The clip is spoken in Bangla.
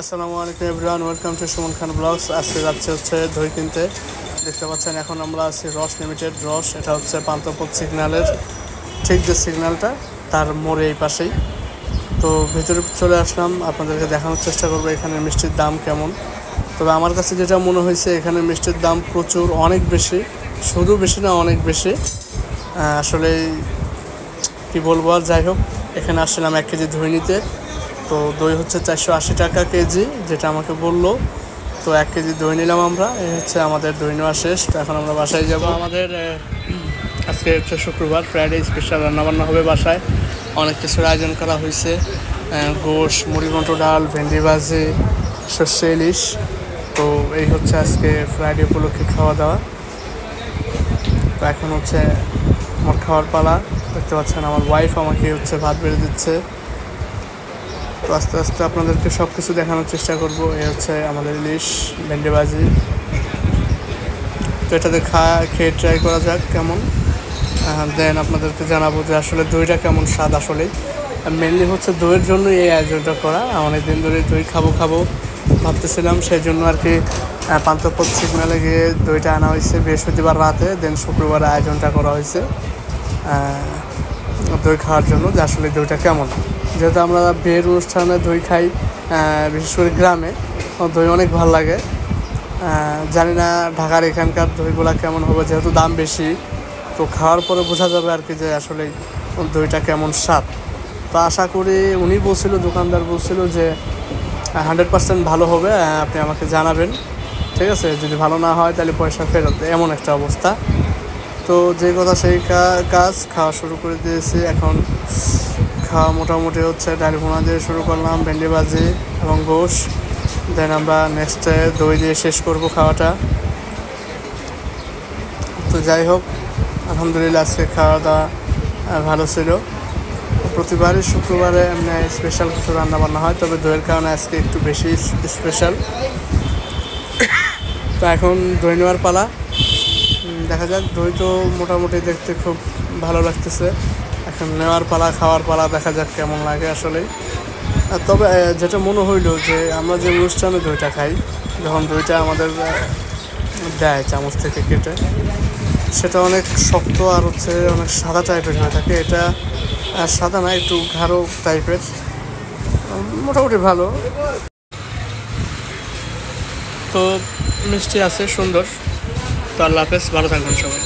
আসসালামু আলাইকুম everyone, welcome to Suman Khan blogs. আজকে যাচ্ছে হচ্ছে দই কিনতে। দেখতে পাচ্ছেন এখন আমরা আছি রস লিমিটেড রস, এটা হচ্ছে পান্তপথ সিগন্যালের, ঠিক যে সিগন্যালটা, তার মোড়ে এই পাশেই। তো ভিতরে চলে আসলাম, আপনাদেরকে দেখানোর চেষ্টা করব এখানে মিষ্টির দাম কেমন। তবে আমার কাছে যেটা মনে হয়েছে, এখানে মিষ্টির দাম প্রচুর, অনেক বেশি, শুধু বেশি না অনেক বেশি। আসলে কি বলব আর, যাই হোক, এখানে আসছিলাম এক কেজি দই নিতে। তো দই হচ্ছে চারশো আশি টাকা কেজি, যেটা আমাকে বলল। তো এক কেজি দই নিলাম আমরা, এই হচ্ছে আমাদের দই নেওয়া শেষ। তো এখন আমরা বাসায় যাব। আমাদের আজকে হচ্ছে শুক্রবার ফ্রাইডে স্পেশাল রান্নাবান্না হবে বাসায়। অনেক কিছুর আয়োজন করা হয়েছে। গোশ মুড়িঘণ্ট ডাল, ভেন্ডি ভাজি, সর্ষে ইলিশ। তো এই হচ্ছে আজকে ফ্রাইডে উপলক্ষে খাওয়া দাওয়া। তো এখন হচ্ছে আমার খাওয়ার পালা। দেখতে পাচ্ছেন আমার ওয়াইফ আমাকে হচ্ছে ভাত বেড়ে দিচ্ছে। তো আস্তে আস্তে আপনাদেরকে সব কিছু দেখানোর চেষ্টা করব। এ হচ্ছে আমাদের ইলিশ ভেন্ডিবাজি তো এটাতে খা, খেয়ে ট্রাই করা যাক কেমন। দেন আপনাদেরকে জানাব যে আসলে দইটা কেমন স্বাদ আসলেই। মেনলি হচ্ছে দইয়ের জন্য এই আয়োজনটা করা। অনেক দিন ধরে দই খাব খাব ভাবতেছিলাম সেই জন্য আর কি পান্থপথ সিগনালে গিয়ে দইটা আনা হয়েছে বৃহস্পতিবার রাতে। দেন শুক্রবার আয়োজনটা করা হয়েছে দই খাওয়ার জন্য যে আসলে দইটা কেমন। যেহেতু আমরা বিয়ের অনুষ্ঠানে দই খাই বিশেষ করে গ্রামে দই অনেক ভালো লাগে। জানি না ঢাকার এখানকার দইগুলা কেমন হবে, যেহেতু দাম বেশি, তো খাওয়ার পরে বোঝা যাবে আর কি যে আসলে দইটা কেমন স্বাদ। তো আশা করি উনি বলছিল, দোকানদার বলছিল যে, হান্ড্রেড পার্সেন্ট ভালো হবে আপনি আমাকে জানাবেন। ঠিক আছে, যদি ভালো না হয় তাহলে পয়সা ফেরত, এমন একটা অবস্থা। তো যে কথা সেই কাজ, খাওয়া শুরু করে দিয়েছি, এখন খাওয়া মোটামুটি হচ্ছে ডাল ভুনা দিয়ে শুরু করলাম, ভেন্ডি ভাজি এবং গোশ। দেন আমরা নেক্সটে দই দিয়ে শেষ করব খাওয়াটা। তো যাই হোক, আলহামদুলিল্লাহ আজকে খাওয়া দাওয়া ভালো ছিল। প্রতিবারই শুক্রবারে এমনি স্পেশাল কিছু রান্না বান্না হয়, তবে দইয়ের কারণে আজকে একটু বেশি স্পেশাল তো এখন দই নেওয়ার পালা। দেখা যাক, দই তো মোটামুটি দেখতে খুব ভালো লাগতেছে। এখন নেওয়ার পালা, খাওয়ার পালা, দেখা যাক কেমন লাগে আসলে। তবে যেটা মনে হইল যে, আমরা যে অনুষ্ঠানে দইটা খাই, যখন দইটা আমাদের দেয় চামচ থেকে কেটে, সেটা অনেক শক্ত আর হচ্ছে অনেক সাদা টাইপের হয়ে থাকে। এটা সাদা না, একটু গাঢ় টাইপের মোটামুটি ভালো। তো মিষ্টি আছে, সুন্দর। তো আল্লাহ ভালো থাকবেন সবাই।